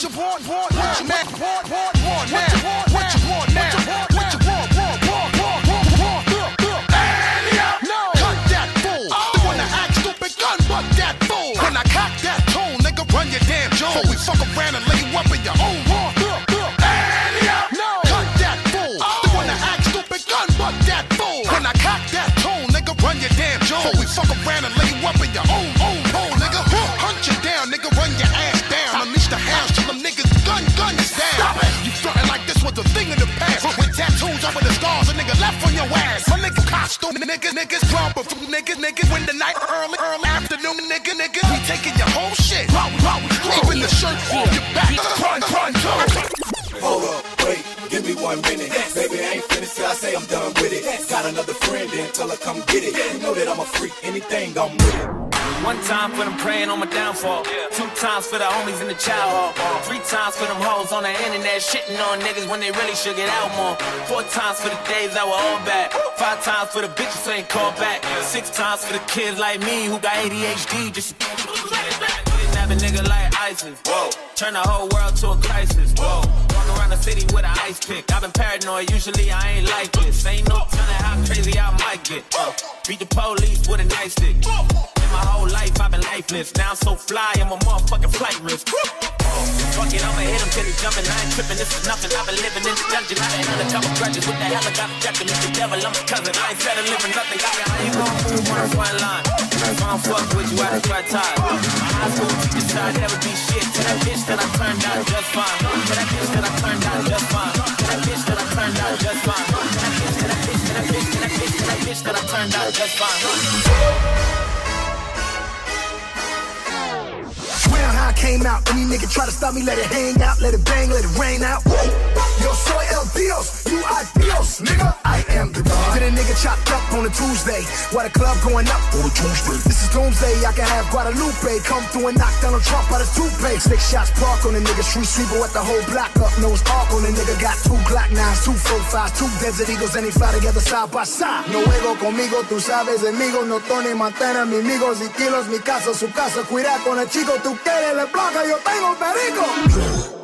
What you want, want, what you want, want, want, want now? What you want now? What you want, want, want, want, want, want, look, look. No. Cut that fool. The one that act stupid gun, but that fool. When I cock that tool, nigga, run your damn jaw. Before we fuck around and lay you up in your own war. Look, look. No. Cut that fool. The one that act stupid gun, but that fool. When I cock that tool, nigga, run your damn jaw. Before we fuck around and lay you up in your own, own nigga costume, niggas, niggas, rumble from niggas, niggas. When the night early, early afternoon, nigga, nigga. We taking your whole shit. Even the shirt off your back. Run, run, run. Hold up, wait, give me one minute. Baby, I ain't finished till I say I'm done with it. Got another friend, then tell her come get it. You know that I'm a freak, anything I'm with it. One time for them praying on my downfall. Two times for the homies in the child hall. Three times for them hoes on the internet shitting on niggas when they really should get out more. Four times for the days I was all bad. Five times for the bitches ain't called back. Six times for the kids like me who got ADHD just a nigga like ISIS. Whoa. Turn the whole world to a crisis. Whoa. Walk around the city with an ice pick. I've been paranoid, usually I ain't like this. Ain't no telling how crazy I might get. Uh, beat the police with a nightstick. My whole life, I've been lifeless. Now I'm so fly, I'm a motherfucking flight risk. Fuck it, I'ma hit him till he jumping. I ain't tripping, this is nothing. I've been living in the dungeon. I done a couple grudges. What the hell I got to meet the devil? I'm a cousin. I ain't settled living nothing. Got me how you gon' move on the front line. If I don't fuck with you, I just try ties. My high school teacher said I'd never be shit. To that bitch that I turned out just fine. To that bitch that I turned out just fine. To that bitch that I turned out just fine. To that bitch, to that bitch, to that bitch, to that bitch that I turned out just fine. Came out. Any nigga try to stop me, let it hang out, let it bang, let it rain out. Yo soy el Dios, you are Dios, nigga. Get a chopped up on a Tuesday, while the club going up on a Tuesday. This is doomsday, I can have Guadalupe come through and knock Donald Trump out his toothpaste. Six shots park on a nigga, street sweeper with the whole block up. Nose arc on a nigga, got two Glock nines, two four fives, two Desert Eagles, and they fly together side by side. No juego conmigo, tú sabes, amigos, no Tony Montana, mi amigos y kilos, mi casa, su casa, cuida con el chico, tú quieres, la placa, yo tengo perico.